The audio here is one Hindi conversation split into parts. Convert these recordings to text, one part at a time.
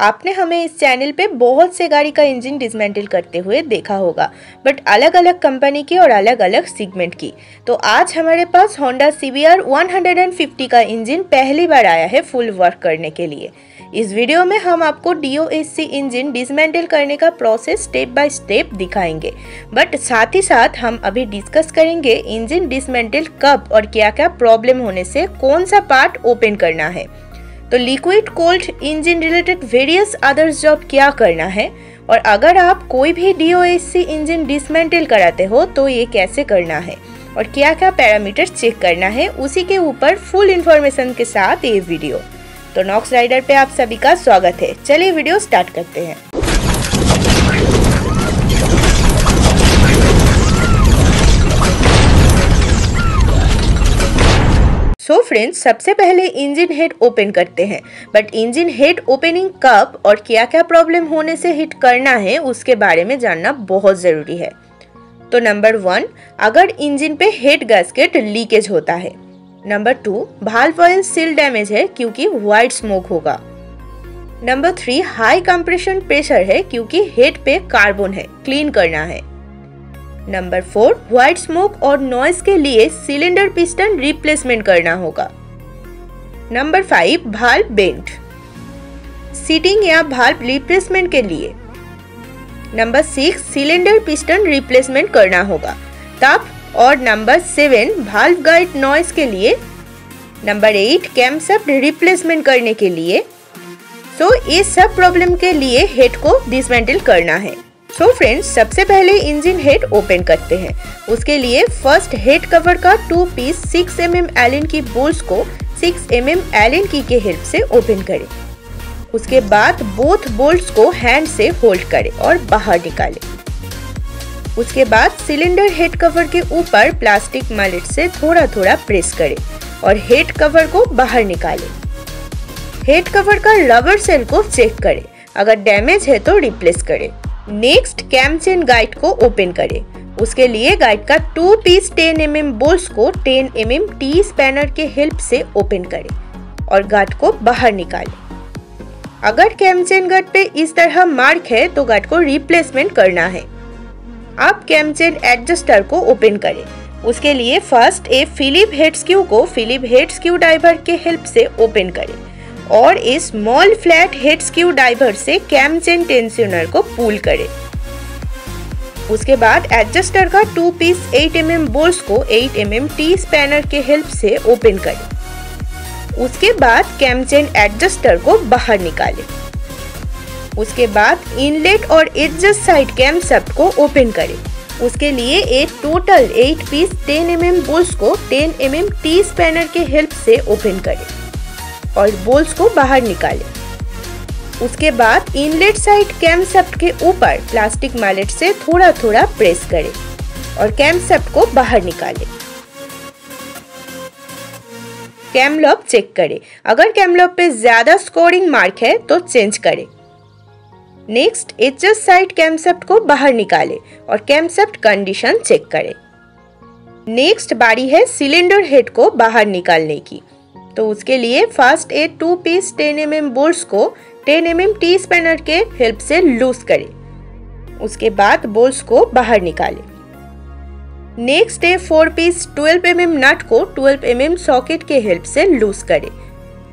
आपने हमें इस चैनल पे बहुत से गाड़ी का इंजन डिसमेंटल करते हुए देखा होगा, बट अलग अलग कंपनी की और अलग अलग सीगमेंट की। तो आज हमारे पास होंडा सी बी आर वन का इंजन पहली बार आया है फुल वर्क करने के लिए। इस वीडियो में हम आपको D O S C engine dismantle करने का प्रोसेस स्टेप बाय स्टेप दिखाएँगे। बट साथ ही साथ हम अभी डिस्कस करेंगे इंजन डिसमेंटल कब और क्या क्या प्रॉब्लम होने से कौन सा पार्ट ओपन करना है। तो liquid cold engine related various others job क्या करना है? और अगर आप कोई भी डी इंजन डिसमेंटल कराते हो तो ये कैसे करना है? और क्या क्या पैरामीटर चेक करना है, उसी के ऊपर फुल इन्फॉर्मेशन के साथ ये वीडियो तो नॉक्स राइडर पे आप सभी का स्वागत है। चलिए वीडियो स्टार्ट करते हैं। सो so फ्रेंड्स सबसे पहले इंजन हेड ओपन करते हैं। बट इंजन हेड ओपनिंग कब और क्या क्या प्रॉब्लम होने से हिट करना है, उसके बारे में जानना बहुत ज़रूरी है। तो नंबर वन अगर इंजन पे हेड गैसकेट लीकेज होता है। Number two valve oil seal damage है क्योंकि व्हाइट स्मोक होगा। Number three high compression pressure है क्योंकि हेड पे कार्बन है क्लीन करना है। नंबर फोर व्हाइट स्मोक और नॉइस के लिए सिलेंडर पिस्टन रिप्लेसमेंट करना होगा। Number five valve bent seating या भाल्व रिप्लेसमेंट के लिए। Number six cylinder piston replacement करना होगा। तब और number seven valve guide noise के लिए। नंबर एट कैमसेप्ट रिप्लेसमेंट करने के लिए। तो ये सब प्रॉब्लम के लिए हेड को डिसमेंटल करना है। सो so फ्रेंड्स सबसे पहले इंजन हेड ओपन करते हैं। उसके लिए फ़र्स्ट हेड कवर का two piece 6 M M Allen की बोल्स को 6 एम एम एलिन की के हेल्प से ओपन करें। उसके बाद बोथ बोल्ट्स को हैंड से होल्ड करें और बाहर निकालें। उसके बाद सिलेंडर हेड कवर के ऊपर प्लास्टिक मालेट से थोड़ा थोड़ा प्रेस करें और हेड कवर को बाहर निकालें। हेड कवर का रबर सेल को चेक करें। अगर डैमेज है तो रिप्लेस करें। नेक्स्ट कैम चेन गाइड को ओपन करें। उसके लिए गाइड का two piece 10 M M bolts को 10 एम एम टी स्पैनर के हेल्प से ओपन करें और गार्ड को बाहर निकालें। अगर कैम चेन गार्ड पे इस तरह मार्क है तो गार्ड को रिप्लेसमेंट करना है। अब कैम चेन एडजस्टर को ओपन करें। उसके लिए first a Philip head screw को फिलिप हेड स्क्यू ड्राइवर के हेल्प से ओपन करें। और इस small flat head screw driver से कैम चेन टेंशनर को पुल करें। उसके बाद एडजस्टर का two piece 8 M M bolts को 8 एम एम टी स्पैनर के हेल्प से ओपन करें। उसके बाद कैम चेन एडजस्टर को बाहर निकालें। उसके बाद इनलेट और एडजस्ट साइड कैम सेप्ट को ओपन करें। उसके लिए एक total 8 piece 10 M M bolts को 10 एम एम टी स्पैनर के हेल्प से ओपन करें। और बोल्स को बाहर निकालें। उसके बाद इनलेट साइड कैम के ऊपर प्लास्टिक मैलेट से थोड़ा थोड़ा प्रेस करें और कैम को बाहर निकालें। कैमलॉप चेक करें। अगर कैमलॉप पे ज़्यादा स्कोरिंग मार्क है तो चेंज करें। नेक्स्ट एचएस साइड कैमसेप्ट को बाहर निकालें और कैमसेप्ट कंडीशन चेक करें। नेक्स्ट बारी है सिलेंडर हेड को बाहर निकालने की। तो उसके लिए first a two piece ten M M bolt को ten M M T spanner के हेल्प से लूज करें। उसके बाद बोल्ट को बाहर निकालें। Next a four piece twelve M M nut को ट्वेल्व एम एम सॉकेट के हेल्प से लूज करें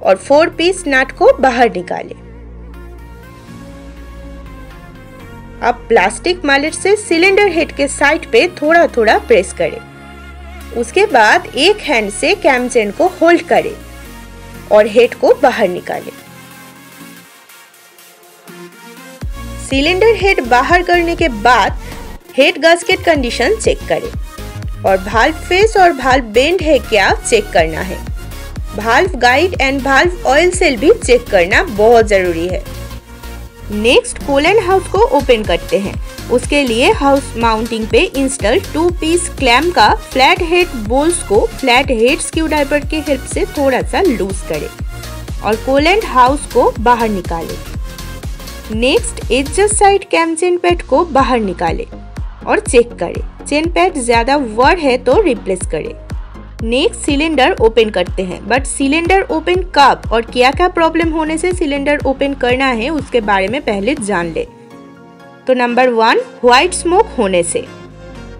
और फोर पीस नट को बाहर निकालें। अब प्लास्टिक मालेट से सिलेंडर हेड के साइड पे थोड़ा थोड़ा प्रेस करें। उसके बाद एक हैंड से कैमचेन को होल्ड करें। और हेड को बाहर निकालें। सिलेंडर हेड बाहर करने के बाद हेड गास्केट कंडीशन चेक करें। और भाल्व फेस और भाल्व बेंड है क्या चेक करना है। Valve guide and valve oil seal भी चेक करना बहुत ज़रूरी है। नेक्स्ट कोलन हाउस को ओपन करते हैं। उसके लिए हाउस माउंटिंग पे इंस्टॉल टू पीस क्लैम का फ्लैट हेड बोल्स को फ्लैट हेड स्क्यू ड्राइवर के हेल्प से थोड़ा सा लूज करें और कोलेंट हाउस को बाहर निकालें। Next adjust side cam chain pad को बाहर निकालें और चेक करें। चेन पैड ज़्यादा वर्ड है तो रिप्लेस करें। नेक्स्ट सिलेंडर ओपन करते हैं। बट सिलेंडर ओपन कब और क्या क्या प्रॉब्लम होने से सिलेंडर ओपन करना है, उसके बारे में पहले जान ले। तो नंबर वन व्हाइट स्मोक होने से।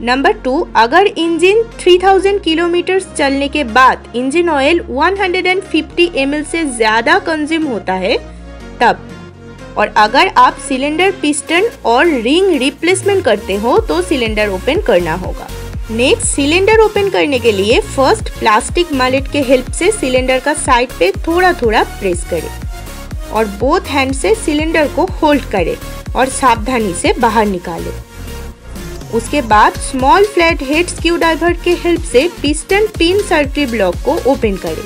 नंबर टू अगर इंजन 3000 किलोमीटर चलने के बाद इंजन ऑयल 150 ml से ज़्यादा कंज्यूम होता है, तब। और अगर आप सिलेंडर पिस्टन और रिंग रिप्लेसमेंट करते हो तो सिलेंडर ओपन करना होगा। नेक्स्ट सिलेंडर ओपन करने के लिए फ़र्स्ट प्लास्टिक मालेट के हेल्प से सिलेंडर का साइड पे थोड़ा थोड़ा प्रेस करें और बोथ हैंड से सिलेंडर को होल्ड करें और सावधानी से बाहर निकालें। उसके बाद small flat head screw driver के हेल्प से पिस्टन पिन सर्किट ब्लॉक को ओपन करें।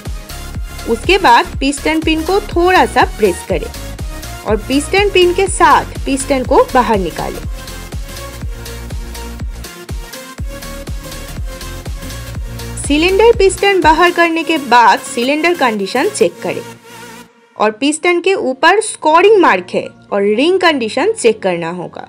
उसके बाद पिस्टन पिन को थोड़ा सा प्रेस करें और पिस्टन पिन के साथ पिस्टन को बाहर निकालें। सिलेंडर पिस्टन बाहर करने के बाद सिलेंडर कंडीशन चेक करें। और पिस्टन के ऊपर स्कोरिंग मार्क है और रिंग कंडीशन चेक करना होगा।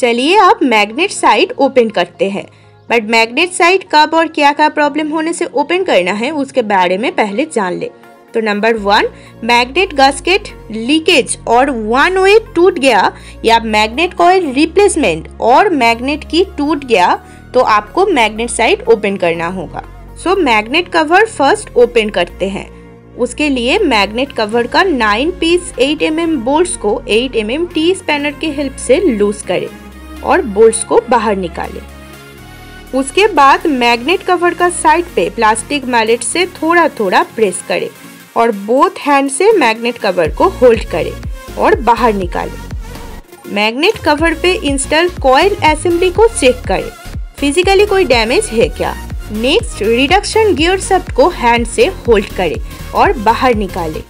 चलिए अब मैग्नेट साइड ओपन करते हैं। बट मैग्नेट साइड कब और क्या क्या प्रॉब्लम होने से ओपन करना है, उसके बारे में पहले जान ले। तो number one magnet gasket leakage और वन वे टूट गया या मैग्नेट कॉइल रिप्लेसमेंट और मैग्नेट की टूट गया तो आपको मैग्नेट साइड ओपन करना होगा। So magnet cover first open करते हैं। उसके लिए मैग्नेट कवर का 9 पीस 8 एम एम बोल्ट को 8 एम एम टी स्पैनर के हेल्प से लूज करें और बोल्ट को बाहर निकालें। उसके बाद मैग्नेट कवर का साइड पे प्लास्टिक मैलेट से थोड़ा थोड़ा प्रेस करें। और बोथ हैंड से मैग्नेट कवर को होल्ड करें और बाहर निकालें। मैग्नेट कवर पे इंस्टॉल कॉयल असेंबली को चेक करें। फिजिकली कोई डैमेज है क्या? नेक्स्ट रिडक्शन गियर सफ्ट को हैंड से होल्ड करें और बाहर निकालें।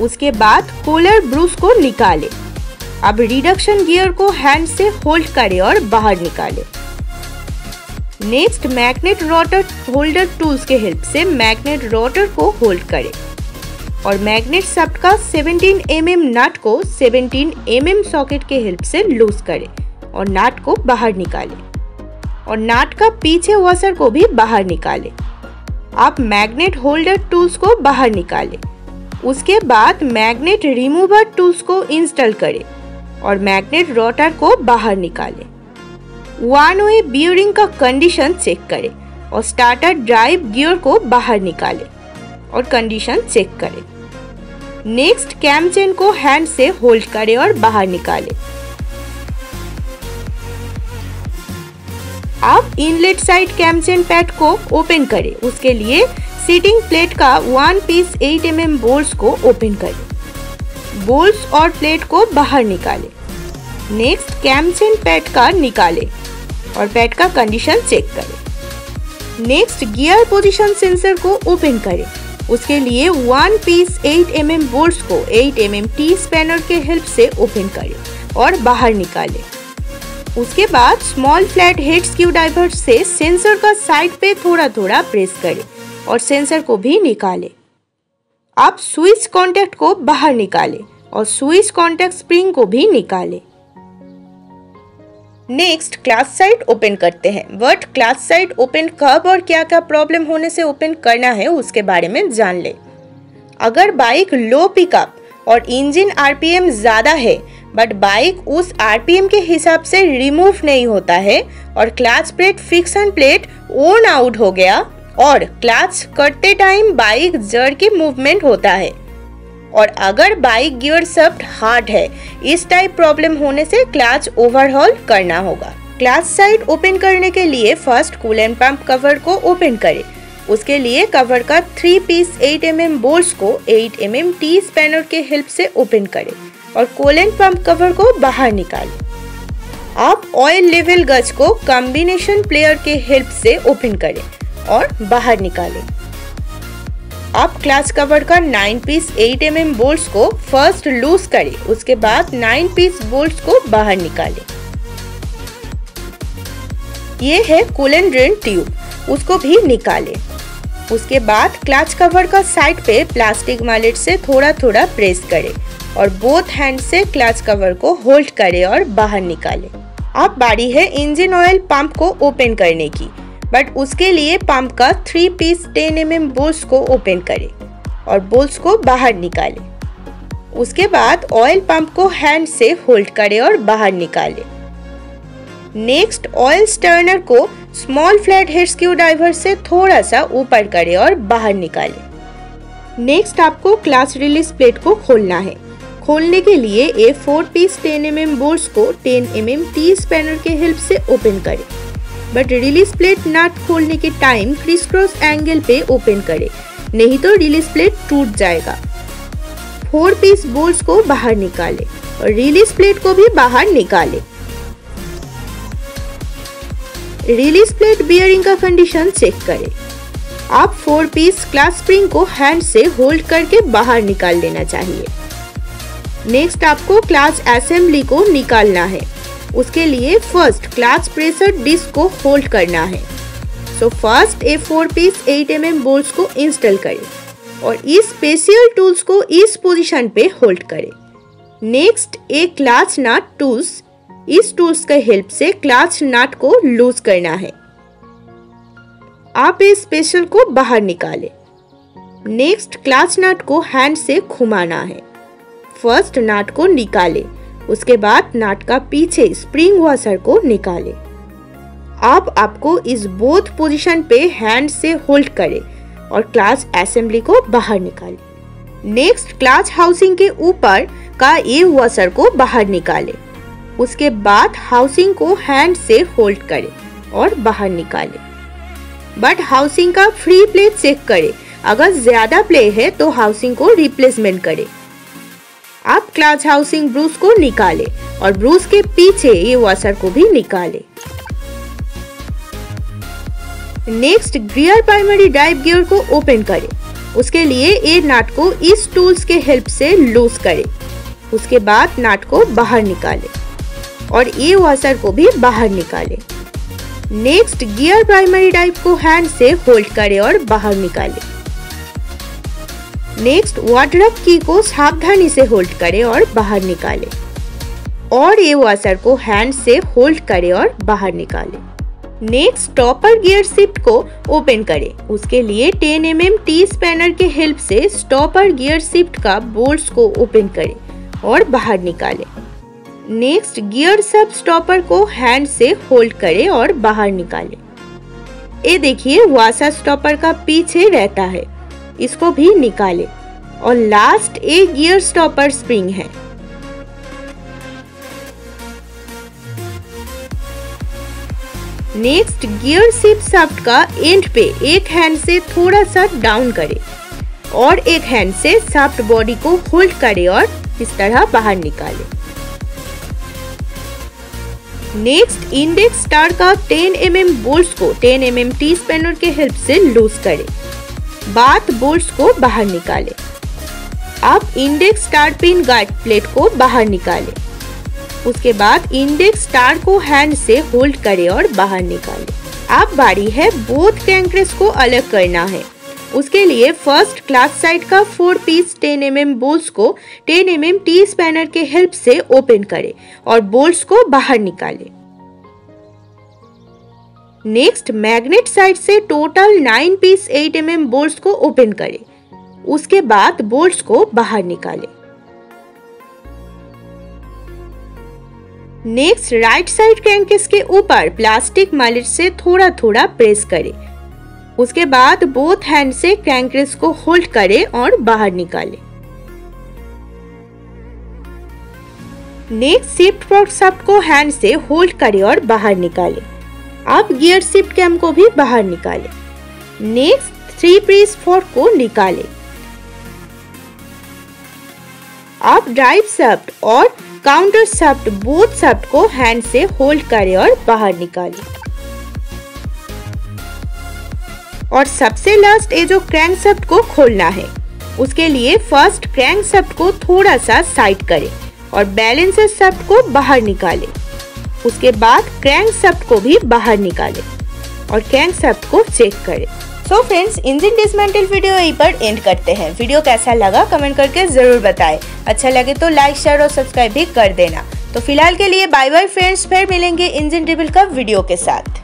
उसके बाद कोलर ब्रूस को निकालें। अब रिडक्शन गियर को हैंड से होल्ड करें और बाहर निकालें। Next magnet rotor holder tools के हेल्प से मैग्नेट रोटर को होल्ड करें। और मैग्नेट सफ्ट का 17 एम mm नट को 17 एम mm सॉकेट के हेल्प से लूज करें और नट को बाहर निकालें। और नट का पीछे वॉशर को भी बाहर निकालें। आप मैग्नेट होल्डर टूल्स को बाहर निकालें। उसके बाद मैग्नेट रिमूवर टूल्स को इंस्टॉल करें और मैग्नेट रोटर को बाहर निकालें। वन वे बियरिंग का कंडीशन चेक करें और स्टार्टर ड्राइव गियर को बाहर निकालें और कंडीशन चेक करें। नेक्स्ट कैम चेन को हैंड से होल्ड करें और बाहर निकालें। आप inlet side cam chain pad को ओपन करें। उसके लिए सीटिंग प्लेट का one piece 8 M M bolt को ओपन करें। बोल्ट और प्लेट को बाहर निकालें। नेक्स्ट कैम चेन पैड का निकालें और पैड का कंडीशन चेक करें। नेक्स्ट गियर पोजीशन सेंसर को ओपन करें। उसके लिए one piece 8 M M bolt को 8 एम एम टी स्पैनर के हेल्प से ओपन करें और बाहर निकालें। उसके बाद small flat head screw driver से सेंसर का साइड पे थोड़ा थोड़ा प्रेस करें और सेंसर को भी निकालें। आप स्विच कॉन्टेक्ट को बाहर निकालें और स्विच कॉन्टेक्ट स्प्रिंग को भी निकालें। नेक्स्ट क्लास साइट ओपन करते हैं। वर्ड क्लास साइट ओपन कब और क्या क्या प्रॉब्लम होने से ओपन करना है, उसके बारे में जान ले। अगर बाइक लो पिकअप और इंजन आरपीएम ज़्यादा है बट बाइक उस आरपीएम के हिसाब से रिमूव नहीं होता है और clutch plate friction plate worn out हो गया और क्लाच करते टाइम बाइक जड़ की मूवमेंट होता है। और अगर बाइक गियर सफ्ट हार्ड है, इस टाइप प्रॉब्लम होने से क्लाच ओवरहॉल करना होगा। क्लाच साइड ओपन करने के लिए फ़र्स्ट कूलेंट पंप कवर को ओपन करें। उसके लिए कवर का three piece 8 M M bolt को 8 एम एम टी स्पैनर के हेल्प से ओपन करें और कूलेंट पंप कवर को बाहर निकालें। आप ऑयल लेवल गज को कॉम्बिनेशन प्लेयर के हेल्प से ओपन करें और बाहर निकालें। आप क्लास कवर का 9 पीस 8 एम एम बोल्ट को फ़र्स्ट लूज करें, उसके बाद 9 पीस बोल्ट को बाहर निकालें। ये है कूलन ड्रेन ट्यूब उसको भी निकालें। उसके बाद क्लाच कवर का साइड पे प्लास्टिक मालेट से थोड़ा थोड़ा प्रेस करें और बोथ हैंड से क्लाच कवर को होल्ड करें और बाहर निकालें। अब बारी है इंजन ऑयल पंप को ओपन करने की। बट उसके लिए पंप का three piece ten M M bolts को ओपन करें और बोल्स को बाहर निकालें। उसके बाद ऑयल पंप को हैंड से होल्ड करें और बाहर निकालें। नेक्स्ट ऑयल स्टर्नर को small flat head screw driver से थोड़ा सा ऊपर करें और बाहर निकालें। नेक्स्ट आपको क्लास रिलीज़ प्लेट को खोलना है। खोलने के लिए a four piece ten M M bolts को ten M M T spanner के हेल्प से ओपन करें। बट रिलीज़ प्लेट नट खोलने के टाइम क्रिस क्रॉस एंगल पे ओपन करें। नहीं तो रिलीज़ प्लेट टूट जाएगा। फोर पीस बोल्ट को बाहर निकाले और रिलीज़ प्लेट को भी बाहर निकाले। रिलीज़ प्लेट बियरिंग का कंडीशन चेक करें। आप फोर पीस क्लास स्प्रिंग को हैंड से होल्ड करके बाहर निकाल लेना चाहिए। नेक्स्ट आपको क्लास असेंबली को निकालना है। उसके लिए फ़र्स्ट क्लास प्रेशर डिस्क को होल्ड करना है। So first a four piece eight M M bolt को इंस्टॉल करें और इस स्पेशल टूल्स को इस पोजीशन पे होल्ड करें। Next a clutch nut tools इस टूल्स के हेल्प से क्लाच नाट को लूज करना है। आप इस स्पेशल को बाहर निकालें। नेक्स्ट क्लाच नाट को हैंड से घुमाना है। फ़र्स्ट नाट को निकालें। उसके बाद नाट का पीछे स्प्रिंग वॉशर को निकालें। आप आपको इस बोथ पोजीशन पे हैंड से होल्ड करें और क्लास असेंबली को बाहर निकालें। नेक्स्ट क्लास हाउसिंग के ऊपर का ए वॉशर को बाहर निकालें। उसके बाद हाउसिंग को हैंड से होल्ड करें और बाहर निकालें। बट हाउसिंग का फ्री प्ले चेक करें। अगर ज़्यादा प्ले है तो हाउसिंग को रिप्लेसमेंट करें। आप क्लाच हाउसिंग ब्रूस को निकाले और ब्रूस के पीछे ये वॉशर को भी निकाले। Next gear primary drive gear को ओपन करें। उसके लिए ए नाट को इस टूल्स के हेल्प से लूज करें। उसके बाद नाट को बाहर निकाले और ए वॉशर को भी बाहर निकाले। नेक्स्ट गियर प्राइमरी ड्राइव को हैंड से होल्ड करें और बाहर निकाले। नेक्स्ट वाटर की को सावधानी से होल्ड करें और बाहर निकालें। और ये वॉशर को हैंड से होल्ड करें और बाहर निकालें। नेक्स्ट स्टॉपर गियर शिफ्ट को ओपन करें। उसके लिए 10 एम एम टी स्पैनर के हेल्प से स्टॉपर गियर शिफ्ट का बोल्ट्स को ओपन करें और बाहर निकालें। नेक्स्ट गियर सब स्टॉपर को हैंड से होल्ड करें और बाहर निकालें। ये देखिए वाशर स्टॉपर का पीछे रहता है। इसको भी निकाले। और लास्ट एक गियर स्टॉपर स्प्रिंग है। नेक्स्ट गियर शिफ्ट शाफ्ट का एंड पे एक हैंड से थोड़ा सा डाउन करें। और एक हैंड से शाफ्ट बॉडी को होल्ड करें और इस तरह बाहर निकालें। नेक्स्ट इंडेक्स स्टार का 10 एम एम बोल्ट को 10 एम एम टी स्पेनर के हेल्प से लूज करें। बात बोल्ट को बाहर निकालें। आप index star pin guard plate को बाहर निकालें। उसके बाद इंडेक्स स्टार को हैंड से होल्ड करें और बाहर निकालें। आप बारी है बोथ कैंक्रेस को अलग करना है। उसके लिए फ़र्स्ट क्लास साइड का four piece 10 M M bolts को 10 एम एम टी स्पैनर के हेल्प से ओपन करें और बोल्स को बाहर निकालें। नेक्स्ट मैग्नेट साइड से total nine piece eight M M bolt को ओपन करें। उसके बाद बोल्ट को बाहर निकालें। नेक्स्ट राइट साइड क्रैंकेस के ऊपर प्लास्टिक मालिट से थोड़ा थोड़ा प्रेस करें। उसके बाद बोथ हैंड से क्रैंकेस को होल्ड करें और बाहर निकालें। नेक्स्ट शिफ्ट को हैंड से होल्ड करें और बाहर निकालें। आप गियर शिफ्ट कैम को भी बाहर निकालें। नेक्स्ट, थ्री पीस फोर्क को निकालें। आप ड्राइव सफ्ट और काउंटर सफ्ट बोथ सफ्ट को हैंड से होल्ड करें और बाहर निकालें। और सबसे लास्ट ये जो क्रैंक सफ्ट को खोलना है, उसके लिए फ़र्स्ट क्रैंक सफ्ट को थोड़ा सा साइड करें और बैलेंसर सफ्ट को बाहर निकालें। उसके बाद क्रैंक सेफ्ट को भी बाहर निकालें और क्रैंक सेफ्ट को चेक करें। So friends engine dismantle video यहीं पर एंड करते हैं। वीडियो कैसा लगा कमेंट करके ज़रूर बताएँ। अच्छा लगे तो लाइक शेयर और सब्सक्राइब भी कर देना। तो फ़िलहाल के लिए बाय बाय फ्रेंड्स फिर मिलेंगे इंजन डिबिल का वीडियो के साथ।